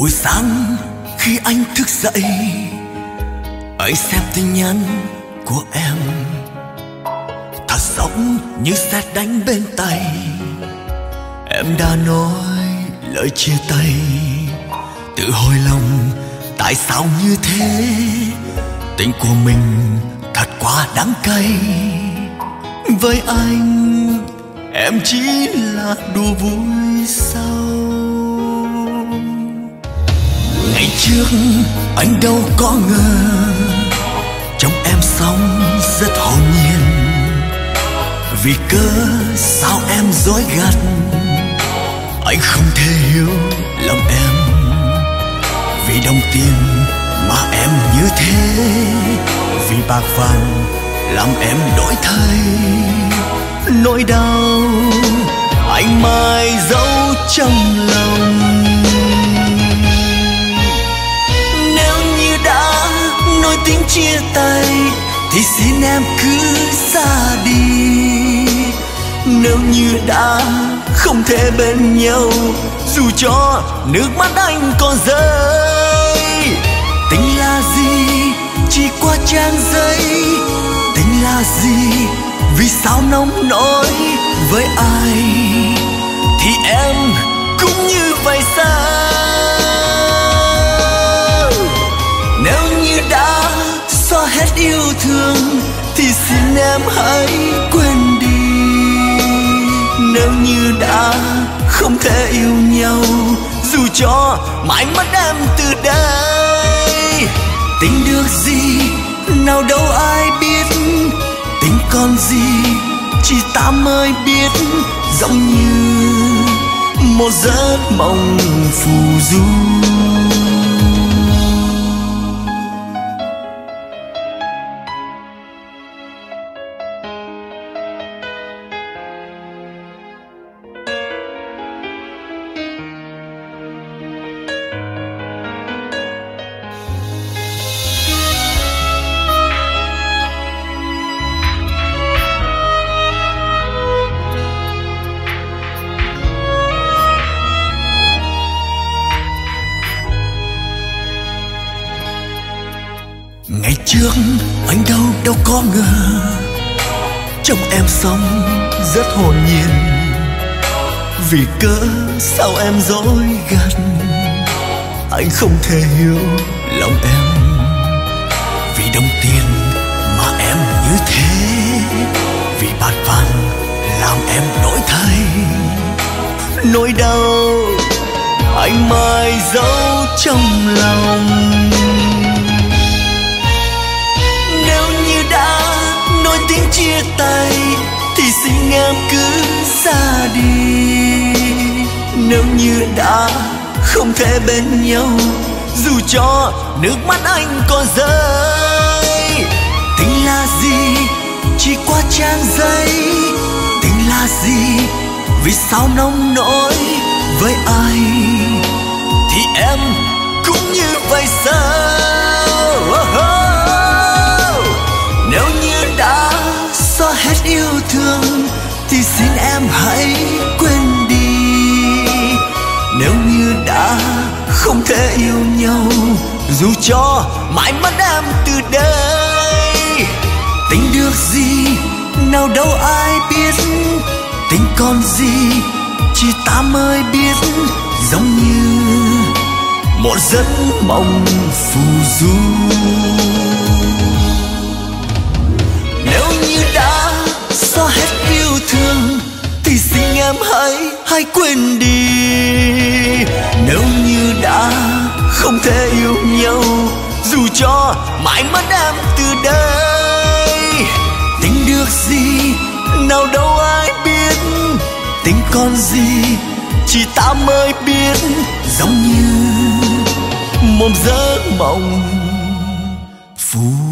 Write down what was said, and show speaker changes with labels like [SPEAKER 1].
[SPEAKER 1] buổi sáng khi anh thức dậy, anh xem tin nhắn của em. Thật giống như sét đánh bên tay. Em đã nói lời chia tay. Tự hồi lòng, tại sao như thế? Tình của mình thật quá đắng cay. Với anh, em chỉ là đùa vui sao trước, anh đâu có ngờ trong em sống rất hồn nhiên. Vì cớ sao em dối gạt? Anh không thể hiểu lòng em. Vì đồng tiền mà em như thế. Vì bạc vàng làm em đổi thay. Nỗi đau anh mãi giấu trong lòng. Chia tay thì xin em cứ ra đi. Nếu như đã không thể bên nhau, dù cho nước mắt anh còn rơi, tình là gì? Chỉ qua trang giấy, tình là gì? Vì sao nóng nỗi với ai? Thì em cũng như yêu thương thì xin em hãy quên đi. Nếu như đã không thể yêu nhau, dù cho mãi mất em từ đây, tình được gì, nào đâu ai biết. Tình còn gì, chỉ ta mới biết. Giống như một giấc mộng phù du. Ngày trước, anh đâu đâu có ngờ, trong em sống rất hồn nhiên. Vì cớ sao em dối gạt anh không thể hiểu lòng em. Vì đồng tiền mà em như thế, vì bạt vàng làm em đổi thay. Nỗi đau, anh mãi giấu trong lòng. Nếu như đã không thể bên nhau, dù cho nước mắt anh còn rơi, tình là gì? Chỉ qua trang giấy, tình là gì? Vì sao nông nỗi với ai? Thì em cũng như vậy sao? Không yêu nhau, dù cho mãi mất em từ đây. Tình được gì, nào đâu ai biết. Tình còn gì, chỉ ta mới biết. Giống như một giấc mộng phù du. Nếu như đã xóa hết yêu thương, thì xin em hãy hãy quên đi. Nếu như đã không thể yêu nhau, dù cho mãi mất em từ đây. Tình được gì, nào đâu ai biết. Tình còn gì, chỉ ta mới biết. Giống như một giấc mộng phù